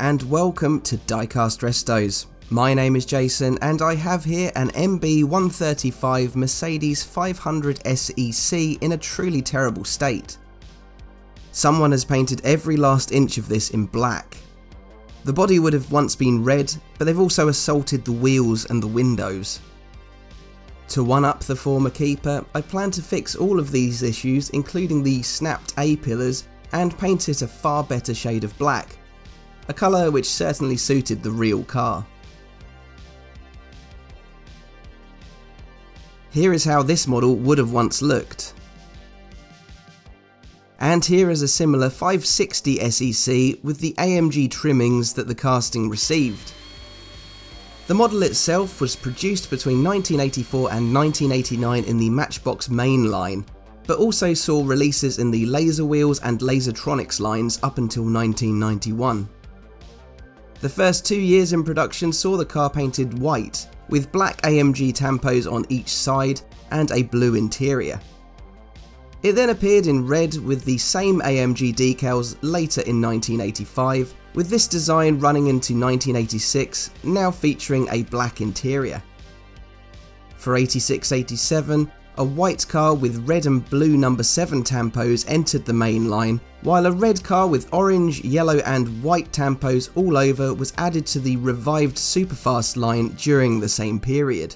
and welcome to Diecast Restos. My name is Jason and I have here an MB135 Mercedes 500 SEC in a truly terrible state. Someone has painted every last inch of this in black. The body would have once been red, but they've also assaulted the wheels and the windows. To one up the former keeper, I plan to fix all of these issues including the snapped A-pillars and paint it a far better shade of black, a colour which certainly suited the real car. Here is how this model would have once looked. And here is a similar 560 SEC with the AMG trimmings that the casting received. The model itself was produced between 1984 and 1989 in the Matchbox main line, but also saw releases in the Laser Wheels and Lasertronics lines up until 1991. The first two years in production saw the car painted white, with black AMG tampos on each side and a blue interior. It then appeared in red with the same AMG decals later in 1985, with this design running into 1986, now featuring a black interior. For 86-87, a white car with red and blue number 7 tampos entered the main line, while a red car with orange, yellow and white tampos all over was added to the revived Superfast line during the same period.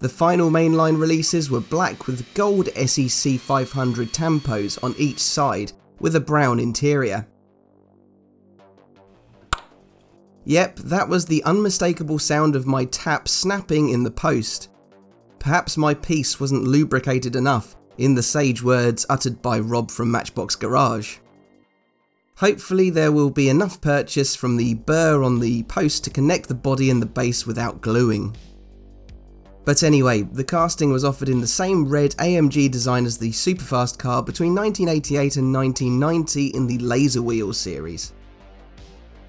The final mainline releases were black with gold SEC 500 tampos on each side, with a brown interior. Yep, that was the unmistakable sound of my tap snapping in the post. Perhaps my piece wasn't lubricated enough, in the sage words uttered by Rob from Matchbox Garage. Hopefully there will be enough purchase from the burr on the post to connect the body and the base without gluing. But anyway, the casting was offered in the same red AMG design as the Superfast car between 1988 and 1990 in the Laser Wheels series.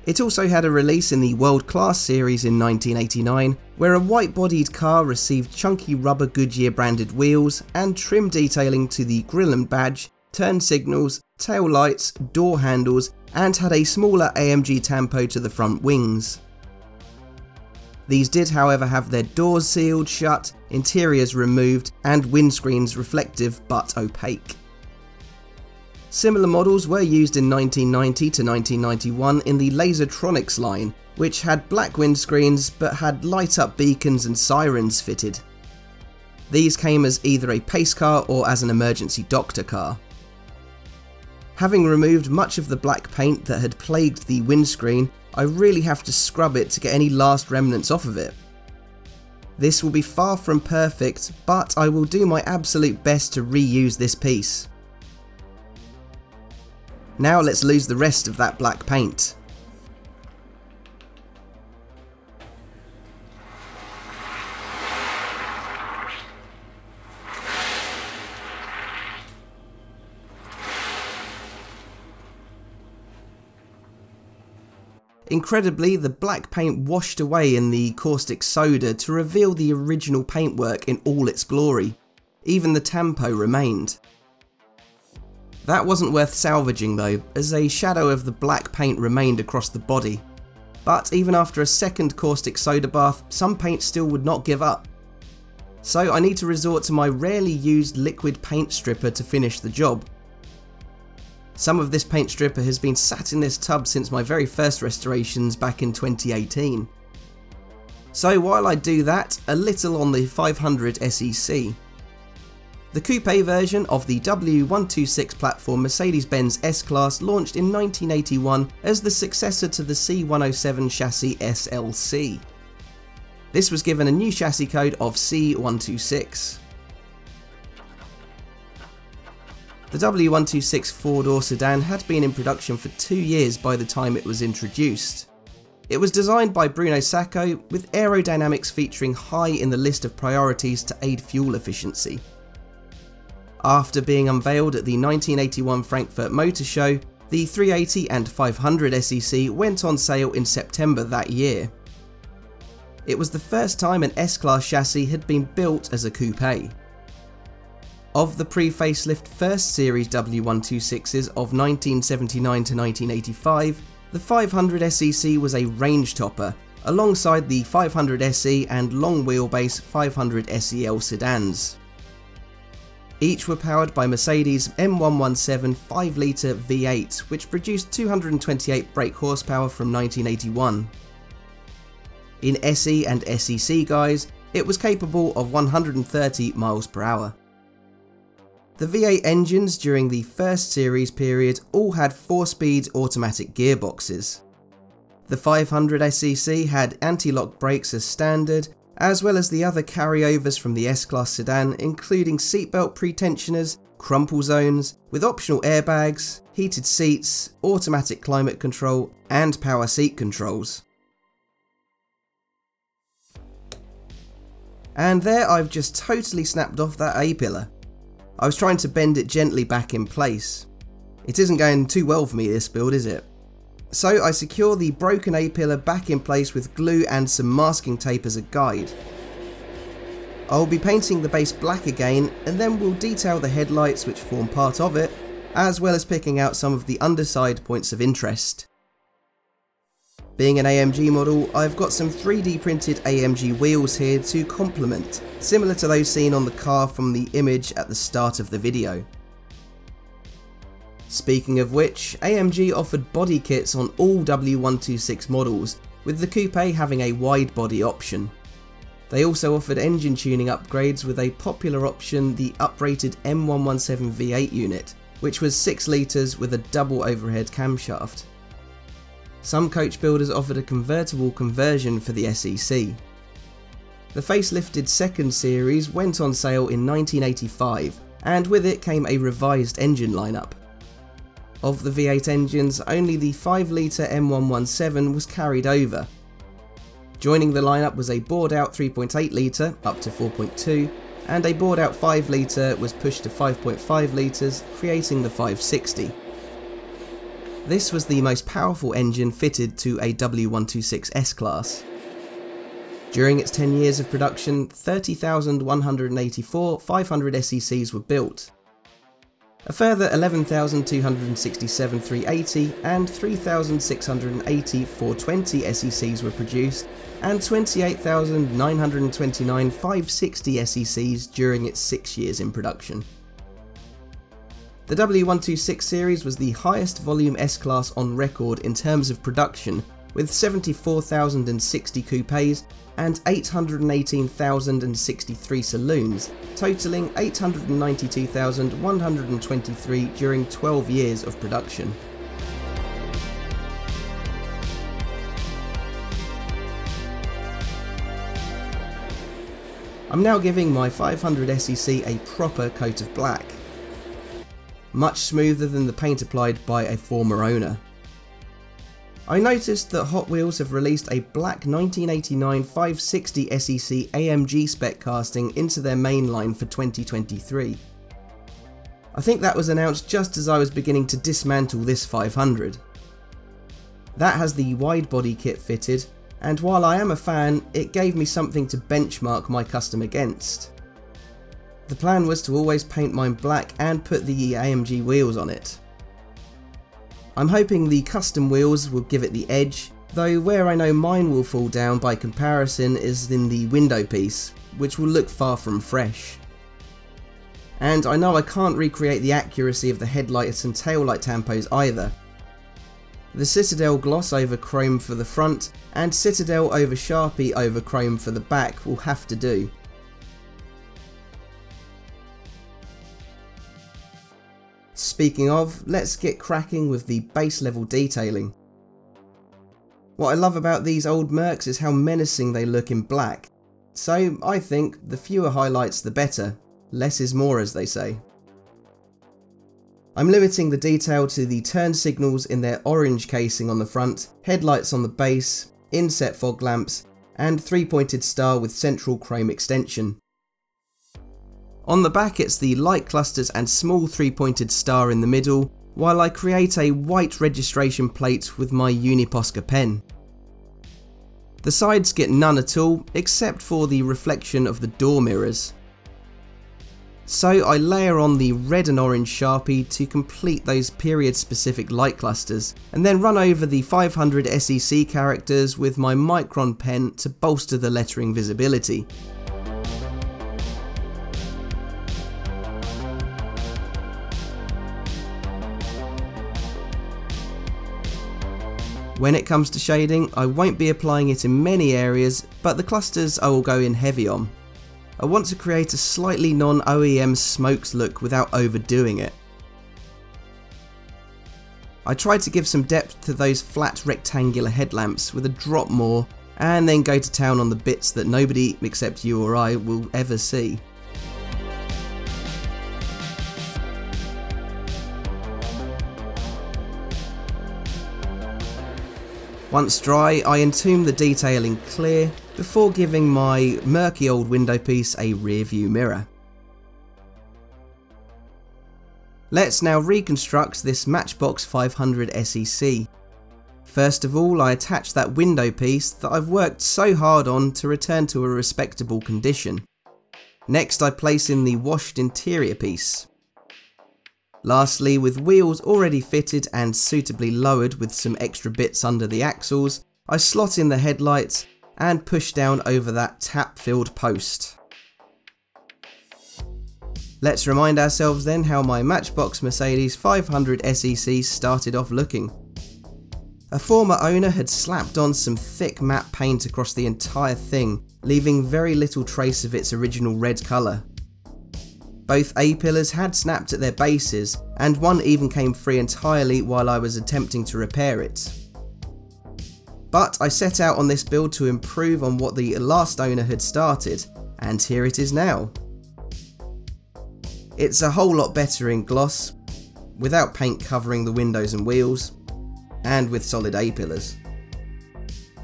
It also had a release in the World Class series in 1989, where a white bodied car received chunky rubber Goodyear branded wheels and trim detailing to the grille and badge, turn signals, tail lights, door handles, and had a smaller AMG Tampo to the front wings. These did however have their doors sealed shut, interiors removed, and windscreens reflective but opaque. Similar models were used in 1990 to 1991 in the Lasertronics line, which had black windscreens but had light up beacons and sirens fitted. These came as either a pace car or as an emergency doctor car. Having removed much of the black paint that had plagued the windscreen, I really have to scrub it to get any last remnants off of it. This will be far from perfect, but I will do my absolute best to reuse this piece. Now let's lose the rest of that black paint. Incredibly, the black paint washed away in the caustic soda to reveal the original paintwork in all its glory. Even the tampo remained. That wasn't worth salvaging though, as a shadow of the black paint remained across the body. But even after a second caustic soda bath, some paint still would not give up. So I need to resort to my rarely used liquid paint stripper to finish the job. Some of this paint stripper has been sat in this tub since my very first restorations back in 2018. So while I do that, a little on the 500 SEC. The coupe version of the W126 platform Mercedes-Benz S-Class launched in 1981 as the successor to the C107 chassis SLC. This was given a new chassis code of C126. The W126 four-door sedan had been in production for two years by the time it was introduced. It was designed by Bruno Sacco, with aerodynamics featuring high in the list of priorities to aid fuel efficiency. After being unveiled at the 1981 Frankfurt Motor Show, the 380 and 500 SEC went on sale in September that year. It was the first time an S-Class chassis had been built as a coupe. Of the pre-facelift first series W126s of 1979 to 1985, The 500 SEC was a range topper, alongside the 500 SE and long wheelbase 500 SEL sedans. Each were powered by Mercedes M117 5 litre V8, which produced 228 brake horsepower from 1981. In SE and SEC guise, it was capable of 130 miles per hour. The V8 engines during the first series period all had 4-speed automatic gearboxes. The 500 SEC had anti-lock brakes as standard, as well as the other carryovers from the S-Class sedan including seatbelt pretensioners, crumple zones, with optional airbags, heated seats, automatic climate control and power seat controls. And there I've just totally snapped off that A-pillar. I was trying to bend it gently back in place. It isn't going too well for me this build is it? So I secure the broken A-pillar back in place with glue and some masking tape as a guide. I'll be painting the base black again and then we'll detail the headlights which form part of it, as well as picking out some of the underside points of interest. Being an AMG model, I've got some 3D printed AMG wheels here to complement, similar to those seen on the car from the image at the start of the video. Speaking of which, AMG offered body kits on all W126 models, with the coupe having a wide body option. They also offered engine tuning upgrades with a popular option the uprated M117 V8 unit, which was 6 litres with a double overhead camshaft. Some coach builders offered a convertible conversion for the SEC. The facelifted second series went on sale in 1985, and with it came a revised engine lineup. Of the V8 engines, only the 5 litre M117 was carried over. Joining the lineup was a bored out 3.8 litre up to 4.2 and a bored out 5 litre was pushed to 5.5 litres, creating the 560. This was the most powerful engine fitted to a W126 S-Class. During its 10 years of production, 30,184 500 SECs were built, a further 11,267 380 and 3,680 420 SECs were produced, and 28,929 560 SECs during its six years in production. The W126 series was the highest volume S-Class on record in terms of production, with 74,060 coupes and 818,063 saloons, totaling 892,123 during 12 years of production. I'm now giving my 500 SEC a proper coat of black. Much smoother than the paint applied by a former owner. I noticed that Hot Wheels have released a black 1989 560 SEC AMG spec casting into their main line for 2023. I think that was announced just as I was beginning to dismantle this 500. That has the wide body kit fitted, and while I am a fan, it gave me something to benchmark my custom against. The plan was to always paint mine black and put the AMG wheels on it. I'm hoping the custom wheels will give it the edge, though where I know mine will fall down by comparison is in the window piece, which will look far from fresh. And I know I can't recreate the accuracy of the headlights and taillight tampos either. The Citadel gloss over chrome for the front and Citadel over Sharpie over chrome for the back will have to do. Speaking of, let's get cracking with the base level detailing. What I love about these old Mercs is how menacing they look in black. So I think the fewer highlights the better, less is more as they say. I'm limiting the detail to the turn signals in their orange casing on the front, headlights on the base, inset fog lamps, and three pointed star with central chrome extension. On the back it's the light clusters and small three-pointed star in the middle, while I create a white registration plate with my Uniposca pen. The sides get none at all, except for the reflection of the door mirrors. So I layer on the red and orange Sharpie to complete those period specific light clusters, and then run over the 500 SEC characters with my Micron pen to bolster the lettering visibility. When it comes to shading, I won't be applying it in many areas, but the clusters I will go in heavy on. I want to create a slightly non-OEM smokes look without overdoing it. I tried to give some depth to those flat rectangular headlamps with a drop more and then go to town on the bits that nobody except you or I will ever see. Once dry, I entomb the detail in clear before giving my murky old window piece a rear view mirror. Let's now reconstruct this Matchbox 500 SEC. First of all, I attach that window piece that I've worked so hard on to return to a respectable condition. Next, I place in the washed interior piece. Lastly, with wheels already fitted and suitably lowered with some extra bits under the axles, I slot in the headlights and push down over that tap-filled post. Let's remind ourselves then how my Matchbox Mercedes 500 SEC started off looking. A former owner had slapped on some thick matte paint across the entire thing, leaving very little trace of its original red colour. Both A-pillars had snapped at their bases, and one even came free entirely while I was attempting to repair it. But I set out on this build to improve on what the last owner had started, and here it is now. It's a whole lot better in gloss, without paint covering the windows and wheels, and with solid A-pillars.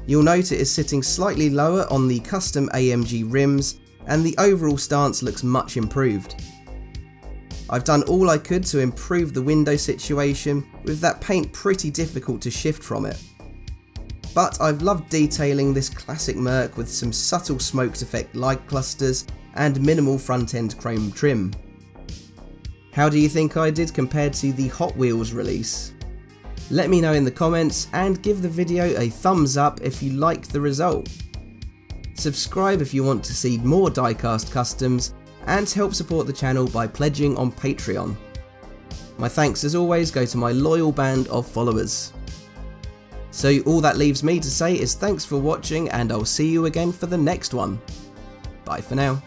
You'll note it is sitting slightly lower on the custom AMG rims, and the overall stance looks much improved. I've done all I could to improve the window situation, with that paint pretty difficult to shift from it. But I've loved detailing this classic Merc with some subtle smoked effect light clusters and minimal front end chrome trim. How do you think I did compared to the Hot Wheels release? Let me know in the comments and give the video a thumbs up if you like the result. Subscribe if you want to see more diecast customs and help support the channel by pledging on Patreon. My thanks as always go to my loyal band of followers. So all that leaves me to say is thanks for watching and I'll see you again for the next one. Bye for now.